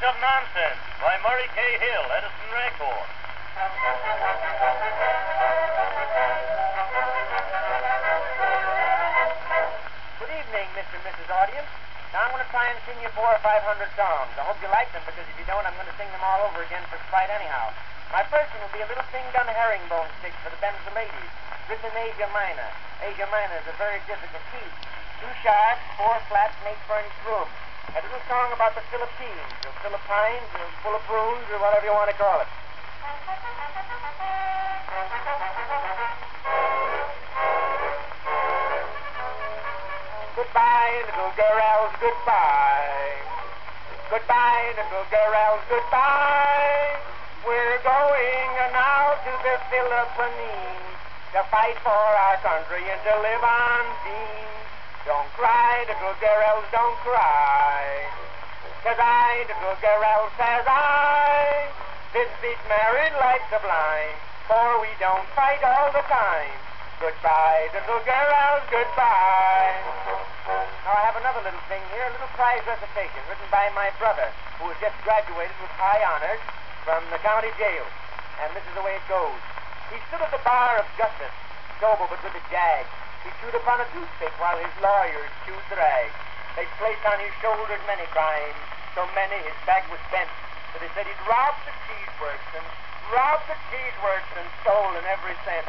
Nonsense by Murray K. Hill, Edison Record. Good evening, Mr. and Mrs. Audience. Now I'm going to try and sing you four or five hundred songs. I hope you like them because if you don't, I'm going to sing them all over again for spite anyhow. My first one will be a little thing done herringbone stick for the Benza ladies, written in Asia Minor. Asia Minor is a very difficult key. Two sharps, four flats, and eight furnished rooms. A song about the Philippines, or Philippines, or Philippoons, or whatever you want to call it. Goodbye, little girls, goodbye. Goodbye, little girls, goodbye. We're going now to the Philippines to fight for our country and to live on beans. Don't cry, little girls, don't cry. Cause I, little girl, says I, this beat married life sublime, for we don't fight all the time. Goodbye, little girls, goodbye. Now I have another little thing here, a little prize recitation written by my brother, who has just graduated with high honors from the county jail. And this is the way it goes. He stood at the bar of justice, sober but with a jag. He chewed upon a toothpick while his lawyers chewed the rag. They placed on his shoulders many crimes, so many his back was bent. But they said he'd robbed the cheeseworks and robbed the cheeseworks and stolen every cent.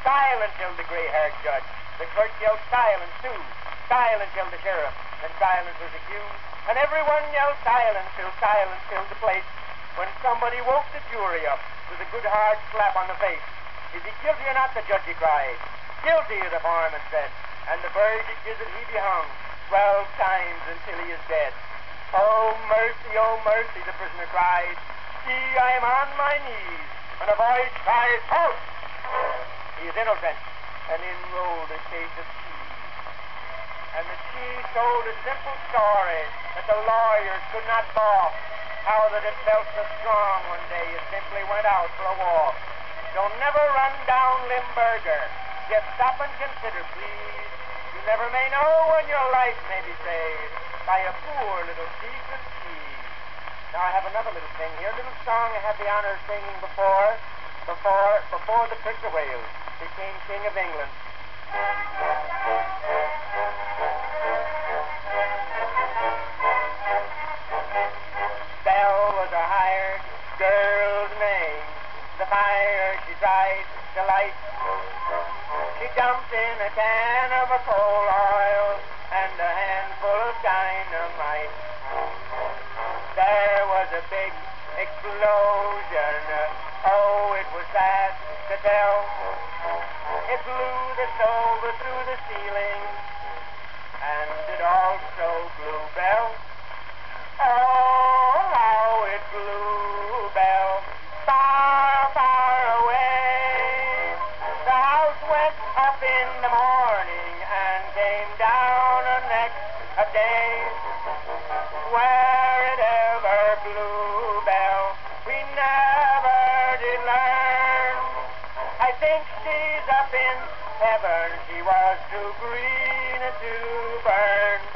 Silent yelled the gray-haired judge. The clerk yelled silence too. Silent yelled the sheriff. And silence was accused. And everyone yelled silence till silence filled the place. When somebody woke the jury up with a good hard slap on the face. Is he guilty or not? The judge he cried. Guilty, the foreman said. And the verdict is that he be hung twelve times until he is dead. Oh, mercy, oh, mercy, the prisoner cried. See, I am on my knees. And a voice cries, Halt! He is innocent, and enrolled a case of cheese. And the cheese told a simple story that the lawyers could not balk. How that it felt so strong one day it simply went out for a walk. Don't never run down Limburger. Just stop and consider, please. You never may know when your life may be saved by a poor little piece of cheese. Now I have another little thing here, a little song I had the honor of singing before, before, before the Prince of Wales became King of England. Belle was a hired girl's name. The fire she tried to light. She dumped in a can of a coal There was a big explosion. Oh, it was sad to tell. It blew the stove through the ceiling, and it also blew Belle. Oh, how it blew Belle far, far away. The house went up in the morning and came down the next day. Where She's up in heaven. She was too green to burn.